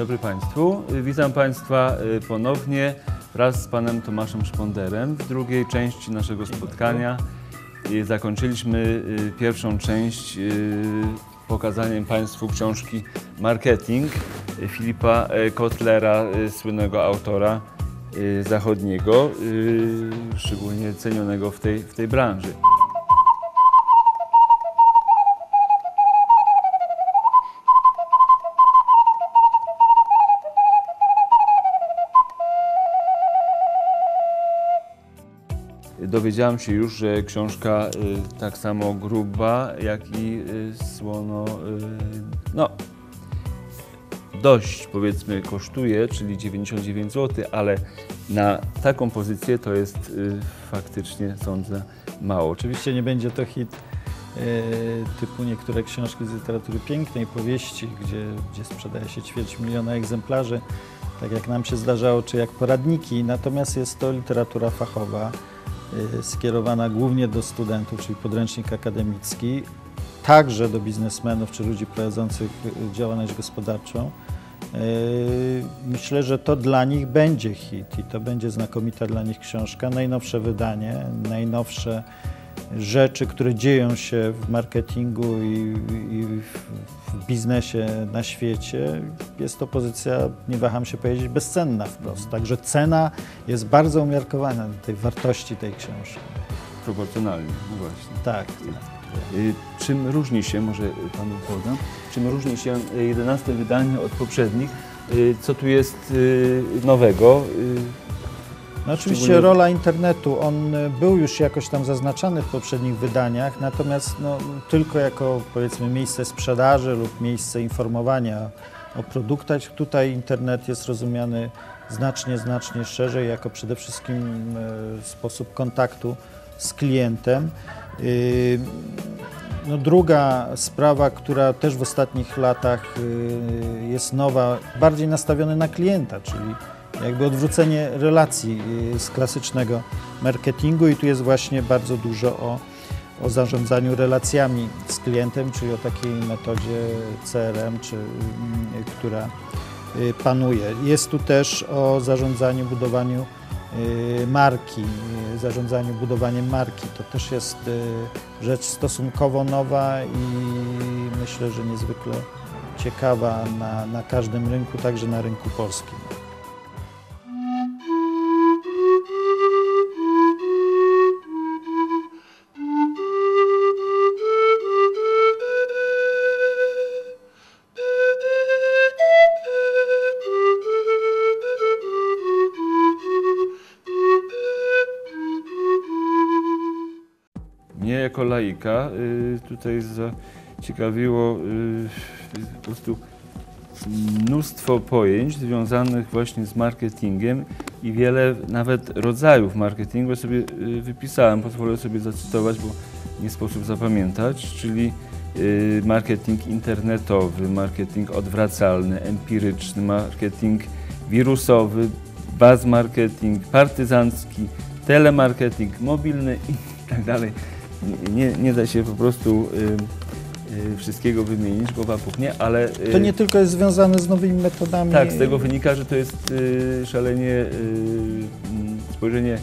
dobry Państwu. Witam Państwa y, ponownie wraz z Panem Tomaszem Szponderem. W drugiej części naszego spotkania zakończyliśmy y, pierwszą część y, pokazaniem Państwu książki Marketing Filipa Kotlera, słynnego autora zachodniego, szczególnie cenionego w tej, w tej branży. Dowiedziałem się już, że książka y, tak samo gruba, jak i y, słono, y, no dość powiedzmy kosztuje, czyli 99 zł, ale na taką pozycję to jest faktycznie sądzę mało. Oczywiście nie będzie to hit typu niektóre książki z literatury pięknej, powieści, gdzie, gdzie sprzedaje się ćwierć miliona egzemplarzy, tak jak nam się zdarzało, czy jak poradniki. Natomiast jest to literatura fachowa, skierowana głównie do studentów, czyli podręcznik akademicki, także do biznesmenów czy ludzi prowadzących e, działalność gospodarczą. E, Myślę, że to dla nich będzie hit i to będzie znakomita dla nich książka. Najnowsze wydanie, najnowsze rzeczy, które dzieją się w marketingu i, i w, biznesie na świecie. Jest to pozycja, nie waham się powiedzieć, bezcenna wprost. Także cena jest bardzo umiarkowana do tej wartości tej książki. Proporcjonalnie, no właśnie. Tak. Y, Czym różni się, może Panu podam, czym różni się y, 11 wydanie od poprzednich? Y, Co tu jest y, nowego? No oczywiście Szczególnie- rola internetu, on y, był już jakoś tam zaznaczany w poprzednich wydaniach, natomiast no, tylko jako powiedzmy miejsce sprzedaży lub miejsce informowania o produktach. Tutaj internet jest rozumiany znacznie, znacznie szerzej jako przede wszystkim y, sposób kontaktu z klientem. Y, No, druga sprawa, która też w ostatnich latach y, jest nowa, bardziej nastawiony na klienta, czyli jakby odwrócenie relacji y, z klasycznego marketingu i tu jest właśnie bardzo dużo o, o zarządzaniu relacjami z klientem, czyli o takiej metodzie CRM, czy, mm, która y, panuje. Jest tu też o zarządzaniu, budowaniu y, marki, zarządzaniu budowaniem marki. To też jest rzecz stosunkowo nowa i myślę, że niezwykle ciekawa na, na każdym rynku, także na rynku polskim. Mnie jako laika y, tutaj zaciekawiło y, po prostu mnóstwo pojęć związanych właśnie z marketingiem i wiele nawet rodzajów marketingu sobie y, wypisałem, pozwolę sobie zacytować, bo nie sposób zapamiętać, czyli marketing internetowy, marketing odwracalny, empiryczny, marketing wirusowy, baz marketing, partyzancki, telemarketing mobilny i tak dalej. Nie- Nie, da się po prostu y, y, wszystkiego wymienić, głowa puchnie, ale... y, To nie tylko jest związane z nowymi metodami. tak, z tego wynika, że to jest y, szalenie y, mm, spojrzenie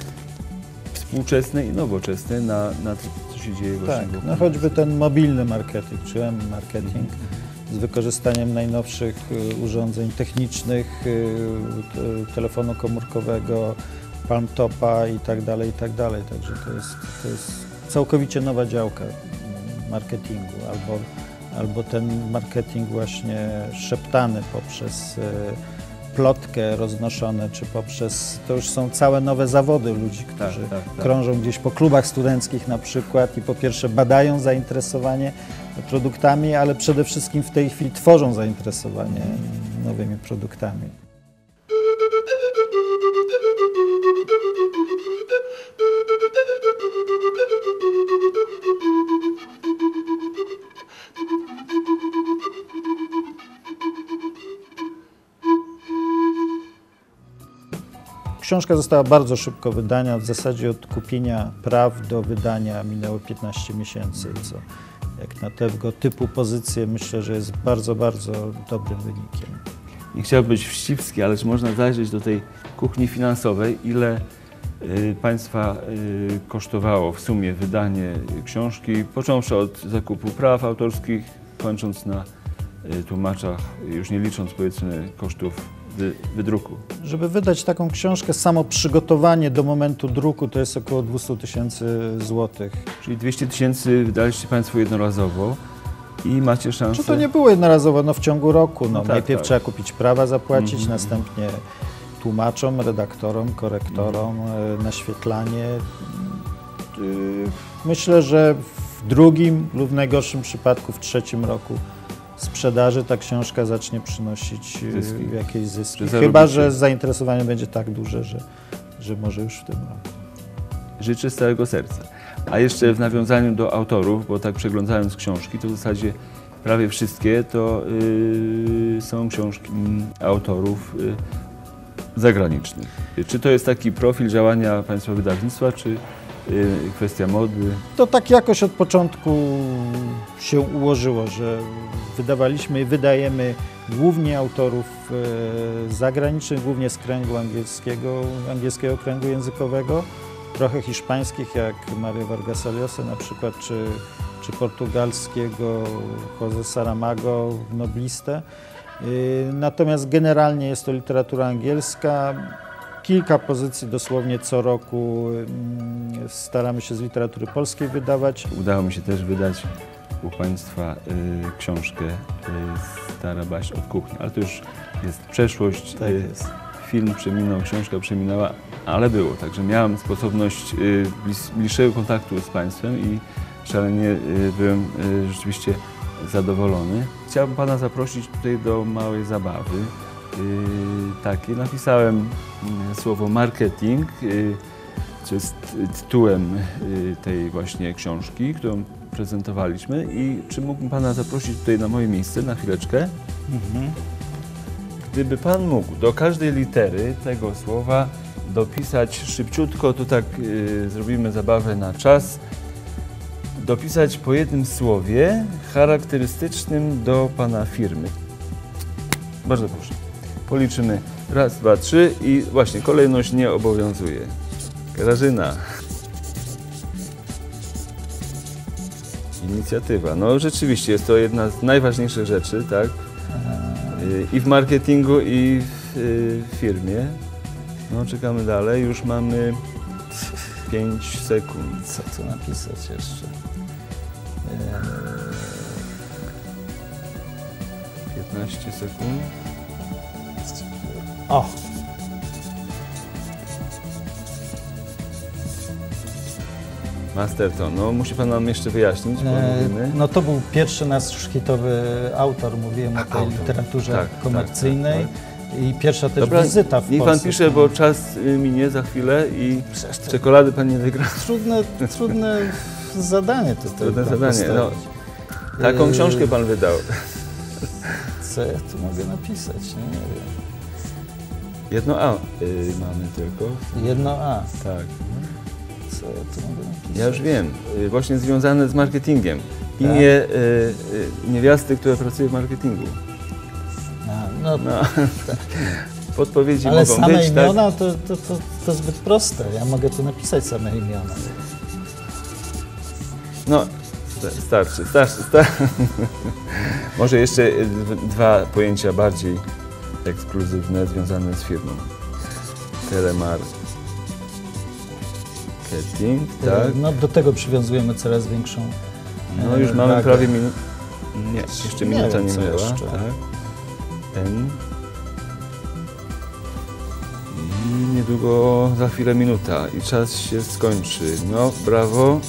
współczesne i nowoczesne na, na to, co się dzieje właśnie Tak, wokół no choćby ten mobilny marketing, czy m-marketing z wykorzystaniem najnowszych y, urządzeń technicznych, y, telefonu komórkowego, palmtopa i tak dalej, i tak dalej. Także to jest, to jest całkowicie nowa działka marketingu albo, albo ten marketing właśnie szeptany poprzez y, plotkę roznoszone, czy poprzez, to już są całe nowe zawody ludzi, Tak, którzy tak, tak. krążą gdzieś po klubach studenckich na przykład i po pierwsze badają zainteresowanie produktami, ale przede wszystkim w tej chwili tworzą zainteresowanie nowymi produktami. Książka została bardzo szybko wydana. W zasadzie od kupienia praw do wydania minęło 15 miesięcy, co jak na tego typu pozycje myślę, że jest bardzo, bardzo dobrym wynikiem. nie chciałbym być wścibski, ale czy można zajrzeć do tej kuchni finansowej, ile y, Państwa y, kosztowało w sumie wydanie książki, począwszy od zakupu praw autorskich, kończąc na y, tłumaczach, już nie licząc powiedzmy kosztów wydruku. Żeby wydać taką książkę, samo przygotowanie do momentu druku to jest około 200 tysięcy złotych. Czyli 200 tysięcy wydaliście Państwo jednorazowo i macie szansę... Czy to nie było jednorazowo, no w ciągu roku. No, No tak, najpierw tak. trzeba kupić prawa, zapłacić, Mhm. następnie tłumaczom, redaktorom, korektorom, Mhm. e, naświetlanie. Y, Myślę, że w drugim lub w najgorszym przypadku w trzecim roku sprzedaży ta książka zacznie przynosić y, Zyski. jakieś zyski. Chyba, że zainteresowanie będzie tak duże, że, że może już w tym roku. Życzę z całego serca. A jeszcze w nawiązaniu do autorów, bo tak przeglądając książki, to w zasadzie prawie wszystkie to yy, są książki autorów yy, zagranicznych. Czy to jest taki profil działania Państwa wydawnictwa, czy kwestia mody? To tak jakoś od początku się ułożyło, że wydawaliśmy i wydajemy głównie autorów e, zagranicznych, głównie z kręgu angielskiego, angielskiego kręgu językowego, trochę hiszpańskich jak Mario Vargas Llosa na przykład, czy, czy portugalskiego José Saramago, noblistę. Y, Natomiast generalnie jest to literatura angielska. Kilka pozycji dosłownie co roku mm, staramy się z literatury polskiej wydawać. Udało mi się też wydać u Państwa y, książkę y, Stara Baś od kuchni, ale to już jest przeszłość. Tak Y, jest. Film przeminął, książka przeminęła, ale było. Także miałem sposobność y, blis- bliższego kontaktu z Państwem i szalenie y, byłem y, rzeczywiście zadowolony. Chciałbym Pana zaprosić tutaj do małej zabawy. Y, takiej. Napisałem mm, słowo marketing, y, co jest tytułem y, tej właśnie książki, którą prezentowaliśmy. I czy mógłbym Pana zaprosić tutaj na moje miejsce na chwileczkę? Mhm. Gdyby Pan mógł do każdej litery tego słowa dopisać szybciutko, to tak y, zrobimy zabawę na czas, dopisać po jednym słowie charakterystycznym do Pana firmy. Bardzo proszę. Policzymy raz, dwa, trzy i właśnie kolejność nie obowiązuje. Grażyna. Inicjatywa. No rzeczywiście jest to jedna z najważniejszych rzeczy, tak? Y, I w marketingu, i w y, firmie. No, czekamy dalej. Już mamy 5 sekund. Co tu napisać jeszcze? Eee, 15 sekund. O, Masterton. No, musi Pan nam jeszcze wyjaśnić, bo e, mówimy. no to był pierwszy nasz hitowy autor, mówiłem o tej Autor. literaturze Tak, tak, komercyjnej tak, i pierwsza też wizyta w niech Pan pisze, bo czas y, minie za chwilę i Przecież to czekolady Pan nie wygra. trudne, trudne zadanie tutaj. Trudne zadanie, no. Taką Yy, książkę Pan wydał. Co ja tu mogę napisać? No, nie wiem. Jedno A y, mamy tylko. Jedno A. Tak. Co ja tu mogę napisać? Ja już wiem. Y, Właśnie związane z marketingiem. Tak? Imię y, y, niewiasty, która pracuje w marketingu. A, no, No. Podpowiedzi ale mogą same być, tak? imiona to, to, to, to zbyt proste. Ja mogę tu napisać same imiona. No, sta- starczy, starczy, starczy. Może jeszcze y, dwa pojęcia bardziej ekskluzywne związane z firmą. Telemar. Marketing, tak. No, do tego przywiązujemy coraz większą No e, już mamy wagę. prawie minutę. Nie, jeszcze Nie minuta wiem, nie co minęła. jeszcze. Tak. N. I niedługo, za chwilę minuta i czas się skończy. No, brawo.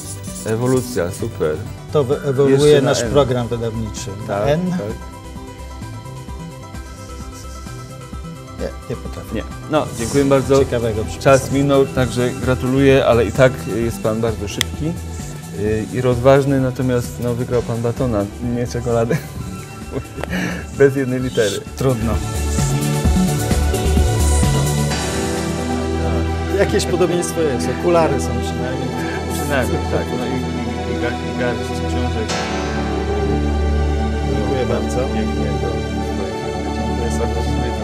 Ewolucja, super. To ewoluuje Jeszcze na nasz N. program wydawniczy. Na Tak, N? tak. Nie, nie potrafię. Nie. No, dziękuję bardzo. Ciekawego Czas minął, także gratuluję, ale i tak jest Pan bardzo szybki yy, i rozważny, natomiast no, wygrał Pan batona, nie czekoladę. Bez jednej litery. Trudno. Jakieś podobieństwo jest. Okulary są przynajmniej. Przynajmniej, tak. No i, i, i, gar- i garść książek. Dziękuję bardzo. Pięknie firmy. Dziękuję serdecznie.